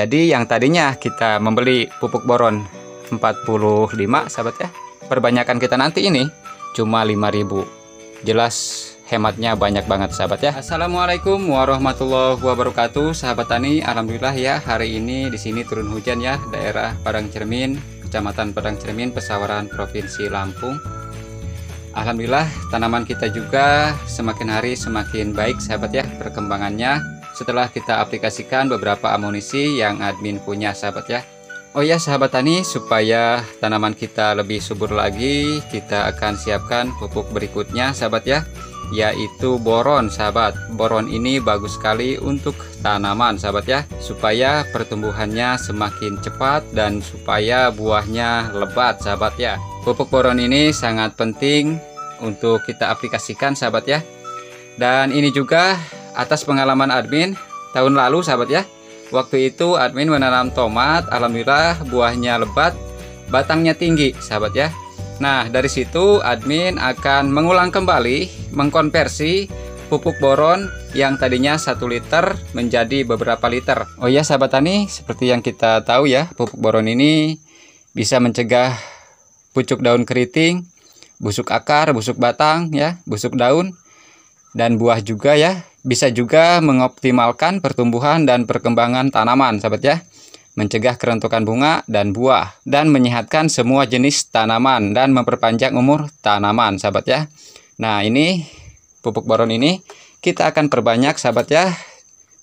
Jadi yang tadinya kita membeli pupuk boron 45 sahabat ya. Perbanyakan kita nanti ini cuma 5000. Jelas hematnya banyak banget sahabat ya. Assalamualaikum warahmatullahi wabarakatuh sahabat tani. Alhamdulillah ya hari ini di sini turun hujan ya daerah Padang Cermin, Kecamatan Padang Cermin, Pesawaran Provinsi Lampung. Alhamdulillah tanaman kita juga semakin hari semakin baik sahabat ya perkembangannya setelah kita aplikasikan beberapa amunisi yang admin punya sahabat ya. Oh ya sahabat tani supaya tanaman kita lebih subur lagi kita akan siapkan pupuk berikutnya sahabat ya. Yaitu boron sahabat. Boron ini bagus sekali untuk tanaman sahabat ya. Supaya pertumbuhannya semakin cepat dan supaya buahnya lebat sahabat ya. Pupuk boron ini sangat penting untuk kita aplikasikan sahabat ya. Dan ini juga atas pengalaman admin tahun lalu sahabat ya. Waktu itu admin menanam tomat, alhamdulillah buahnya lebat, batangnya tinggi sahabat ya. Nah, dari situ admin akan mengulang kembali, mengkonversi pupuk boron yang tadinya 1 liter menjadi beberapa liter. Oh ya sahabat tani, seperti yang kita tahu ya, pupuk boron ini bisa mencegah pucuk daun keriting, busuk akar, busuk batang ya, busuk daun dan buah juga ya. Bisa juga mengoptimalkan pertumbuhan dan perkembangan tanaman, sahabat ya. Mencegah kerontokan bunga dan buah dan menyehatkan semua jenis tanaman dan memperpanjang umur tanaman, sahabat ya. Nah, ini pupuk boron ini kita akan perbanyak, sahabat ya.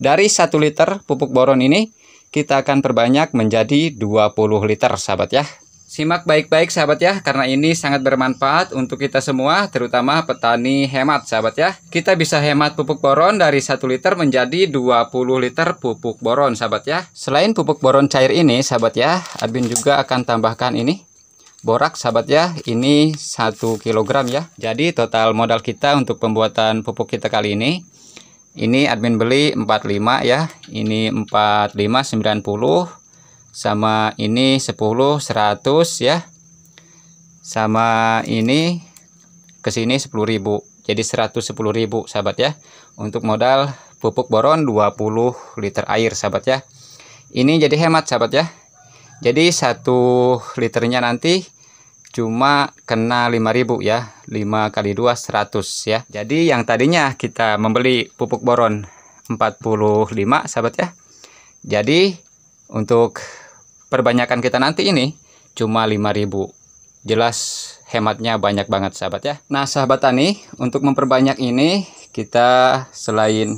Dari 1 liter pupuk boron ini kita akan perbanyak menjadi 20 liter, sahabat ya. Simak baik-baik sahabat ya, karena ini sangat bermanfaat untuk kita semua, terutama petani hemat sahabat ya. Kita bisa hemat pupuk boron dari 1 liter menjadi 20 liter pupuk boron sahabat ya. Selain pupuk boron cair ini sahabat ya, admin juga akan tambahkan ini. Borak sahabat ya, ini 1 kg ya. Jadi total modal kita untuk pembuatan pupuk kita kali ini, ini admin beli 45 ya, ini 4590 sama ini 10 100 ya. Sama ini ke sini 10.000 jadi 110.000 sahabat ya. Untuk modal pupuk boron 20 liter air sahabat ya. Ini jadi hemat sahabat ya. Jadi satu liternya nanti cuma kena 5000 ya. 5 kali 2 100 ya. Jadi yang tadinya kita membeli pupuk boron 45 sahabat ya. Jadi untuk perbanyakan kita nanti ini cuma 5000 jelas hematnya banyak banget sahabat ya. Nah sahabat tani untuk memperbanyak ini kita selain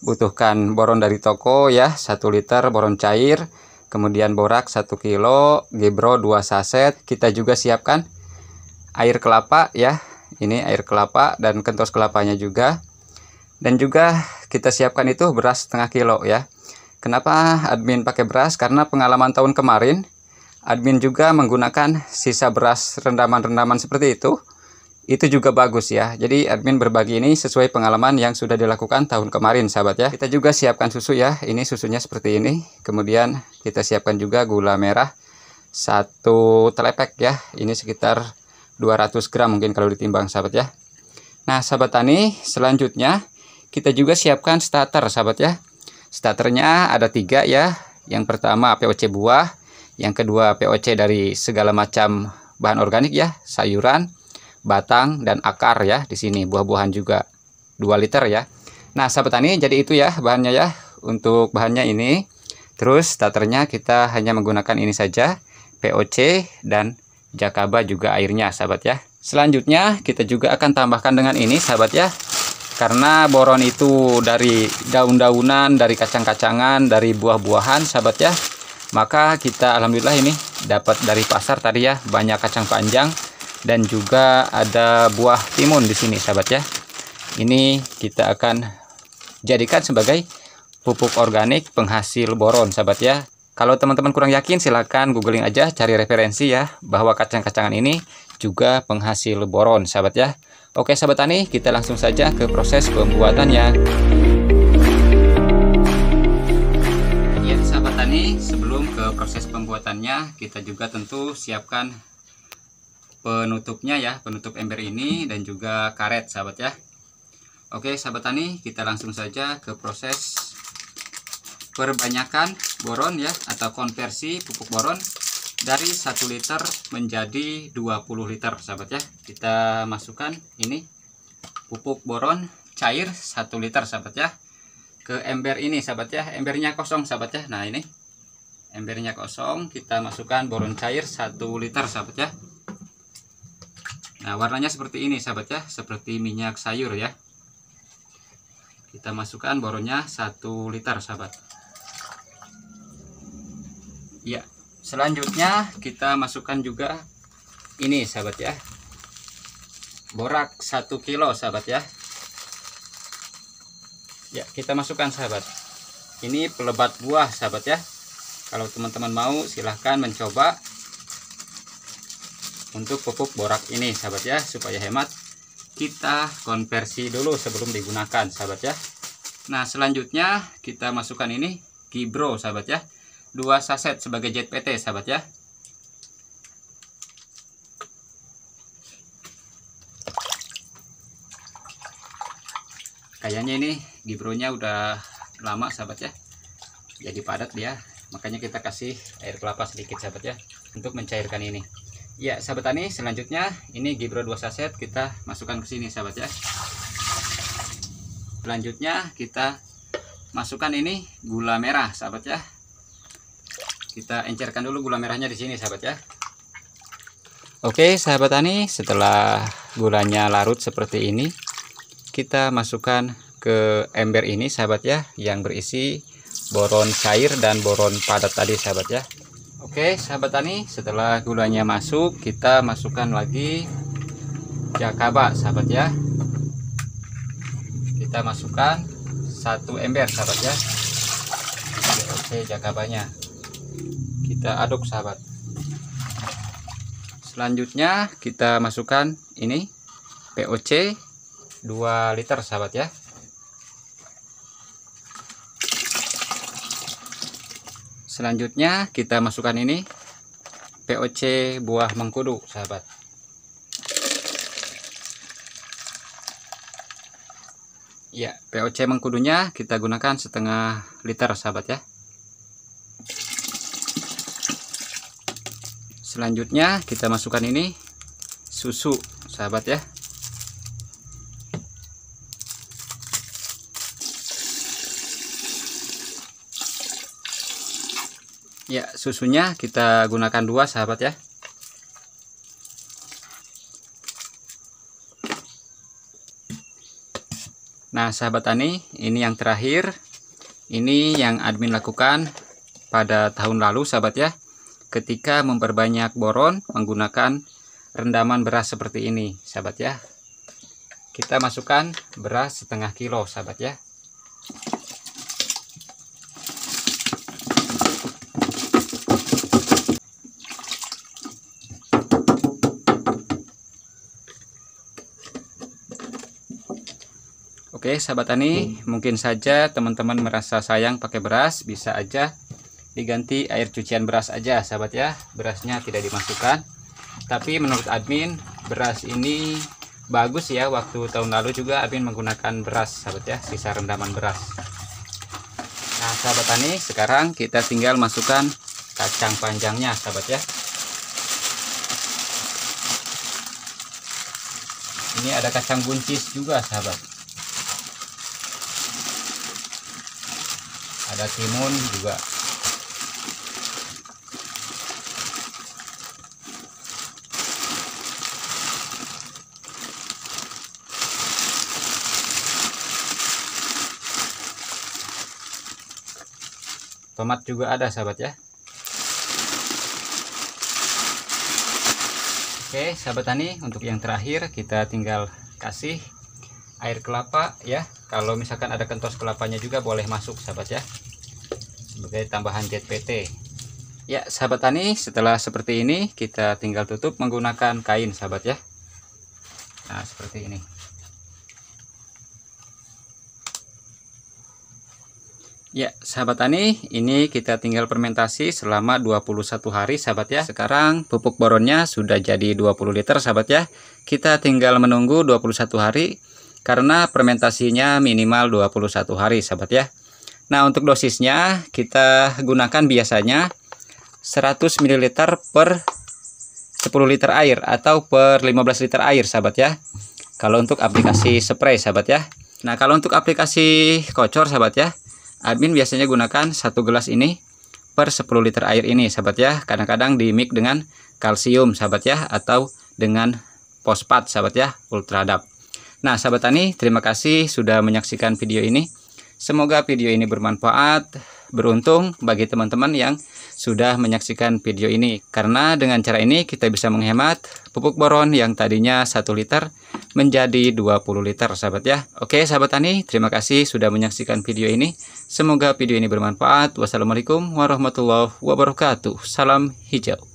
butuhkan boron dari toko ya 1 liter boron cair kemudian borak 1 kilo gebro 2 saset kita juga siapkan air kelapa ya. Ini air kelapa dan kentos kelapanya juga. Dan juga kita siapkan itu beras setengah kilo ya Kenapa admin pakai beras? Karena pengalaman tahun kemarin, admin juga menggunakan sisa beras rendaman-rendaman seperti itu. Itu juga bagus ya. Jadi admin berbagi ini sesuai pengalaman yang sudah dilakukan tahun kemarin sahabat ya. Kita juga siapkan susu ya. Ini susunya seperti ini. Kemudian kita siapkan juga gula merah satu telepek ya. Ini sekitar 200 gram mungkin kalau ditimbang sahabat ya. Nah sahabat tani selanjutnya kita juga siapkan starter sahabat ya Starternya ada tiga ya. Yang pertama POC buah, yang kedua POC dari segala macam bahan organik ya, sayuran, batang dan akar ya di sini buah-buahan juga 2 liter ya. Nah, sahabat tani jadi itu ya bahannya ya. Untuk bahannya ini. Terus starternya kita hanya menggunakan ini saja, POC dan jakaba juga airnya sahabat ya. Selanjutnya kita juga akan tambahkan dengan ini sahabat ya karena boron itu dari daun-daunan dari kacang-kacangan dari buah-buahan sahabat ya. Maka kita alhamdulillah ini dapat dari pasar tadi ya banyak kacang panjang dan juga ada buah timun di sini sahabat ya. Ini kita akan jadikan sebagai pupuk organik penghasil boron sahabat ya. Kalau teman-teman kurang yakin silahkan googling aja cari referensi ya bahwa kacang-kacangan ini juga penghasil boron sahabat ya Oke sahabat tani, kita langsung saja ke proses pembuatannya. Ya sahabat tani, sebelum ke proses pembuatannya, kita juga tentu siapkan penutupnya ya, penutup ember ini dan juga karet sahabat ya. Oke sahabat tani, kita langsung saja ke proses perbanyakan boron ya atau konversi pupuk boron dari 1 liter menjadi 20 liter sahabat ya. Kita masukkan ini pupuk boron cair 1 liter sahabat ya. Ke ember ini sahabat ya. Embernya kosong sahabat ya. Nah ini. Embernya kosong kita masukkan boron cair 1 liter sahabat ya. Nah warnanya seperti ini sahabat ya. Seperti minyak sayur ya. Kita masukkan boronnya 1 liter sahabat. Ya selanjutnya kita masukkan juga ini sahabat ya. Borak 1 kilo sahabat ya. Ya kita masukkan sahabat. Ini pelebat buah sahabat ya. Kalau teman-teman mau silahkan mencoba untuk pupuk borak ini sahabat ya supaya hemat. Kita konversi dulu sebelum digunakan sahabat ya. Nah selanjutnya kita masukkan ini kibro sahabat ya dua saset sebagai JPT sahabat ya. Kayaknya ini gibronya udah lama sahabat ya. Jadi padat dia. Makanya kita kasih air kelapa sedikit sahabat ya untuk mencairkan ini. Ya sahabat tani selanjutnya ini gibro dua saset kita masukkan ke sini sahabat ya. Selanjutnya kita masukkan ini gula merah sahabat ya kita encerkan dulu gula merahnya di sini sahabat ya. Oke sahabat tani setelah gulanya larut seperti ini kita masukkan ke ember ini sahabat ya yang berisi boron cair dan boron padat tadi sahabat ya. Oke sahabat tani setelah gulanya masuk kita masukkan lagi jakaba sahabat ya. Kita masukkan satu ember sahabat ya. Oke jakabanya kita aduk sahabat. Selanjutnya kita masukkan ini POC 2 liter sahabat ya. Selanjutnya kita masukkan ini POC buah mengkudu sahabat. Ya POC mengkudunya kita gunakan setengah liter sahabat ya selanjutnya kita masukkan ini susu sahabat ya. Ya susunya kita gunakan dua sahabat ya. Nah sahabat tani ini yang terakhir. Ini yang admin lakukan pada tahun lalu sahabat ya ketika memperbanyak boron menggunakan rendaman beras seperti ini sahabat ya. Kita masukkan beras setengah kilo sahabat ya. Oke sahabat tani mungkin saja teman-teman merasa sayang pakai beras bisa aja diganti air cucian beras aja sahabat ya. Berasnya tidak dimasukkan. Tapi menurut admin beras ini bagus ya. Waktu tahun lalu juga admin menggunakan beras sahabat ya sisa rendaman beras. Nah sahabat tani sekarang kita tinggal masukkan kacang panjangnya sahabat ya. Ini ada kacang buncis juga sahabat. Ada timun juga tomat juga ada sahabat ya. Oke sahabat tani untuk yang terakhir kita tinggal kasih air kelapa ya. Kalau misalkan ada kentos kelapanya juga boleh masuk sahabat ya. Sebagai tambahan JPT ya sahabat tani setelah seperti ini kita tinggal tutup menggunakan kain sahabat ya. Nah seperti ini Ya, sahabat tani, ini kita tinggal fermentasi selama 21 hari sahabat ya. Sekarang pupuk boronnya sudah jadi 20 liter sahabat ya. Kita tinggal menunggu 21 hari karena fermentasinya minimal 21 hari sahabat ya. Nah, untuk dosisnya kita gunakan biasanya 100 ml per 10 liter air atau per 15 liter air sahabat ya. Kalau untuk aplikasi spray sahabat ya. Nah, kalau untuk aplikasi kocor sahabat ya, admin biasanya gunakan satu gelas ini per 10 liter air ini sahabat ya. Kadang-kadang di mix dengan kalsium sahabat ya atau dengan fosfat sahabat ya, ultradap. Nah, sahabat tani, terima kasih sudah menyaksikan video ini. Semoga video ini bermanfaat, beruntung bagi teman-teman yang sudah menyaksikan video ini. Karena dengan cara ini kita bisa menghemat pupuk boron yang tadinya 1 liter menjadi 20 liter sahabat ya. Oke sahabat tani, terima kasih sudah menyaksikan video ini. Semoga video ini bermanfaat. Wassalamualaikum warahmatullahi wabarakatuh. Salam hijau.